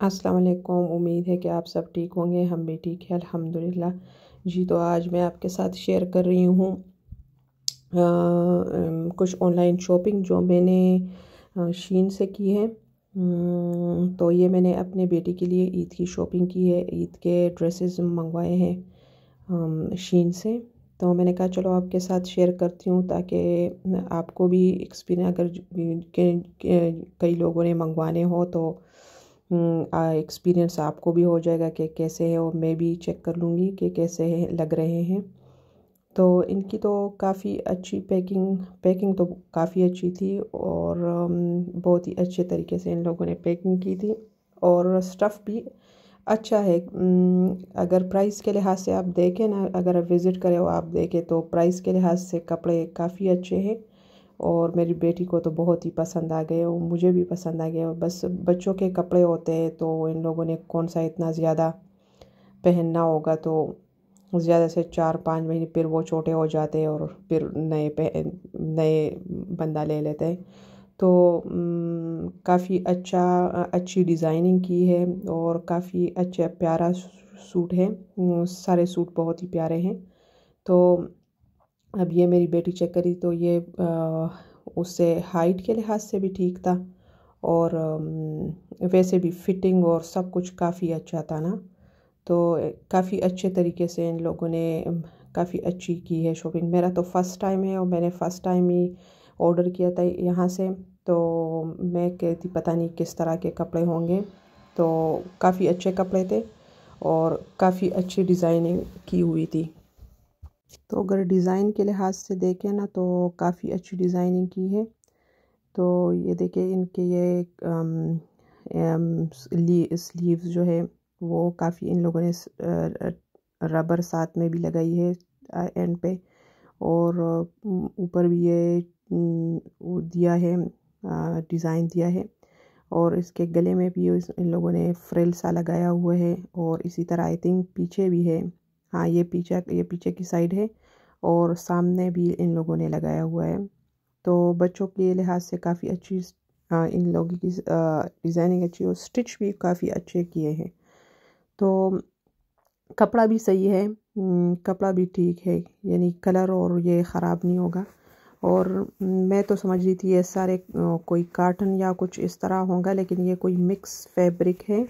अस्सलाम वालेकुम। उम्मीद है कि आप सब ठीक होंगे, हम भी ठीक है, अल्हम्दुलिल्लाह। जी तो आज मैं आपके साथ शेयर कर रही हूँ कुछ ऑनलाइन शॉपिंग जो मैंने शीन से की है। तो ये मैंने अपने बेटी के लिए ईद की शॉपिंग की है। ईद के ड्रेसेस मंगवाए हैं शीन से। तो मैंने कहा, चलो आपके साथ शेयर करती हूँ ताकि आपको भी एक्सपीरियंस अगर कई लोगों ने मंगवाने हो तो एक्सपीरियंस आपको भी हो जाएगा कि कैसे है और मैं भी चेक कर लूँगी कि कैसे है, लग रहे हैं। तो इनकी तो काफ़ी अच्छी पैकिंग पैकिंग तो काफ़ी अच्छी थी और बहुत ही अच्छे तरीके से इन लोगों ने पैकिंग की थी और स्टफ़ भी अच्छा है। अगर प्राइस के लिहाज से आप देखें ना, अगर विज़िट करें हो आप देखें तो प्राइस के लिहाज से कपड़े काफ़ी अच्छे हैं। और मेरी बेटी को तो बहुत ही पसंद आ गए और मुझे भी पसंद आ गया बस बच्चों के कपड़े होते हैं तो इन लोगों ने कौन सा इतना ज़्यादा पहनना होगा? तो ज़्यादा से चार पाँच महीने फिर वो छोटे हो जाते हैं और फिर नए पहन नए बंदा ले लेते हैं। तो काफ़ी अच्छा अच्छी डिज़ाइनिंग की है और काफ़ी अच्छा प्यारा सूट है। सारे सूट बहुत ही प्यारे हैं। तो अब ये मेरी बेटी चेक करी तो ये उससे हाइट के लिहाज से भी ठीक था और वैसे भी फिटिंग और सब कुछ काफ़ी अच्छा था ना। तो काफ़ी अच्छे तरीके से इन लोगों ने काफ़ी अच्छी की है शॉपिंग। मेरा तो फ़र्स्ट टाइम है और मैंने फ़र्स्ट टाइम ही ऑर्डर किया था यहाँ से। तो मैं कहती पता नहीं किस तरह के कपड़े होंगे। तो काफ़ी अच्छे कपड़े थे और काफ़ी अच्छी डिज़ाइनिंग की हुई थी। तो अगर डिज़ाइन के लिहाज से देखें ना तो काफ़ी अच्छी डिज़ाइनिंग की है। तो ये देखिए, इनके ये स्लीव्स जो है, वो काफ़ी इन लोगों ने रबर साथ में भी लगाई है एंड पे। और ऊपर भी ये दिया है डिज़ाइन दिया है। और इसके गले में भी इन लोगों ने फ्रिल सा लगाया हुआ है। और इसी तरह आई थिंक पीछे भी है। हाँ ये पीछे ये पीछे की साइड है और सामने भी इन लोगों ने लगाया हुआ है। तो बच्चों के लिहाज से काफ़ी अच्छी इन लोगों की डिज़ाइनिंग अच्छी और स्टिच भी काफ़ी अच्छे किए हैं। तो कपड़ा भी सही है कपड़ा भी ठीक है, यानी कलर और ये ख़राब नहीं होगा। और मैं तो समझ रही थी ये सारे कोई काटन या कुछ इस तरह होगा, लेकिन ये कोई मिक्स फैब्रिक है।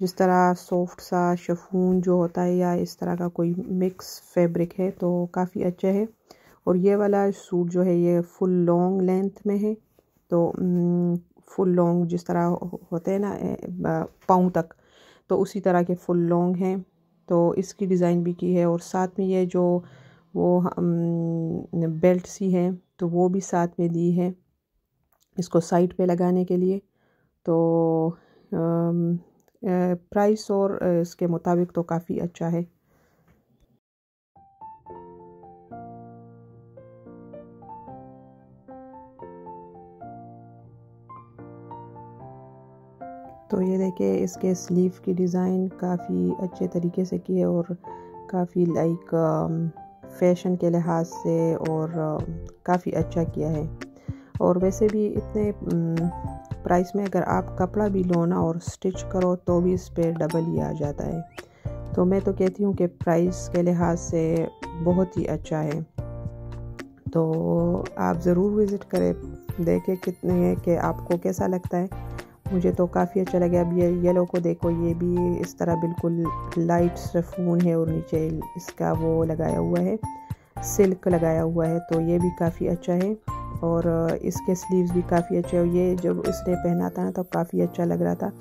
जिस तरह सॉफ्ट सा शफून जो होता है या इस तरह का कोई मिक्स फैब्रिक है तो काफ़ी अच्छा है। और ये वाला सूट जो है, ये फुल लॉन्ग लेंथ में है। तो फुल लॉन्ग जिस तरह होते हैं ना पाँव तक तो उसी तरह के फुल लॉन्ग हैं। तो इसकी डिज़ाइन भी की है और साथ में ये जो, वो बेल्ट सी है तो वो भी साथ में दी है इसको साइड पे लगाने के लिए। तो प्राइस और इसके मुताबिक तो काफ़ी अच्छा है। तो ये देखिए, इसके स्लीव की डिज़ाइन काफ़ी अच्छे तरीके से की है और काफ़ी लाइक फ़ैशन के लिहाज से और काफ़ी अच्छा किया है। और वैसे भी इतने प्राइस में अगर आप कपड़ा भी लो ना और स्टिच करो तो भी इस पर डबल ही आ जाता है। तो मैं तो कहती हूँ कि प्राइस के लिहाज से बहुत ही अच्छा है। तो आप ज़रूर विज़िट करें देखें कितने हैं कि आपको कैसा लगता है। मुझे तो काफ़ी अच्छा लगा। अब ये येलो को देखो, ये भी इस तरह बिल्कुल लाइट सफून है और नीचे इसका वो लगाया हुआ है, सिल्क लगाया हुआ है तो ये भी काफ़ी अच्छा है। और इसके स्लीव्स भी काफ़ी अच्छे और ये जब इसने पहना था ना तो काफ़ी अच्छा लग रहा था।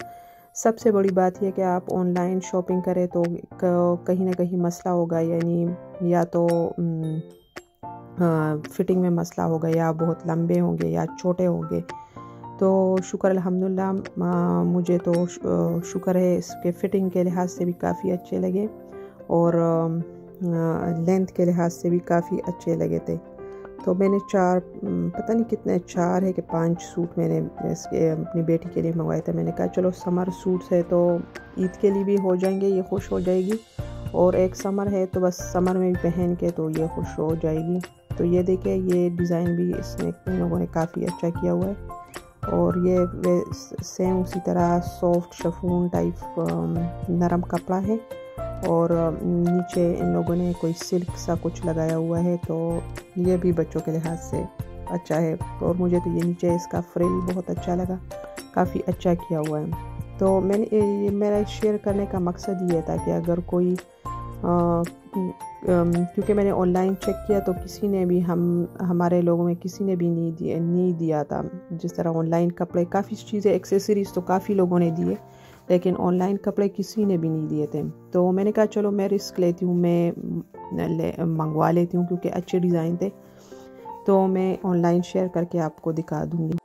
सबसे बड़ी बात यह कि आप ऑनलाइन शॉपिंग करें तो कहीं ना कहीं मसला होगा, यानी या तो फिटिंग में मसला होगा या बहुत लंबे होंगे या छोटे होंगे। तो शुक्र अल्हम्दुलिल्लाह मुझे तो शुक्र है इसके फ़िटिंग के लिहाज से भी काफ़ी अच्छे लगे और लेंथ के लिहाज से भी काफ़ी अच्छे लगे थे। तो मैंने चार पता नहीं कितने चार है कि पाँच सूट मैंने इसके, अपनी बेटी के लिए मंगवाए थे। मैंने कहा, चलो, समर सूट्स है तो ईद के लिए भी हो जाएँगे, ये खुश हो जाएगी। और एक समर है तो बस समर में भी पहन के तो ये खुश हो जाएगी। तो ये देखे ये डिज़ाइन भी इसने, इन लोगों ने काफ़ी अच्छा किया हुआ है। और ये सेम उसी तरह सॉफ्ट शफून टाइप नरम कपड़ा है। और नीचे इन लोगों ने कोई सिल्क सा कुछ लगाया हुआ है तो ये भी बच्चों के लिहाज से अच्छा है। और मुझे तो ये नीचे इसका फ्रिल बहुत अच्छा लगा, काफ़ी अच्छा किया हुआ है। तो मैंने, ये मेरा शेयर करने का मकसद ये था कि अगर कोई क्योंकि मैंने ऑनलाइन चेक किया तो किसी ने भी हम हमारे लोगों में किसी ने भी नहीं दिया नहीं दिया था। जिस तरह ऑनलाइन कपड़े काफ़ी चीज़ें एक्सेसरीज तो काफ़ी लोगों ने दिए लेकिन ऑनलाइन कपड़े किसी ने भी नहीं दिए थे। तो मैंने कहा चलो मैं रिस्क लेती हूँ मैं ले, मंगवा लेती हूँ क्योंकि अच्छे डिज़ाइन थे। तो मैं ऑनलाइन शेयर करके आपको दिखा दूँगी।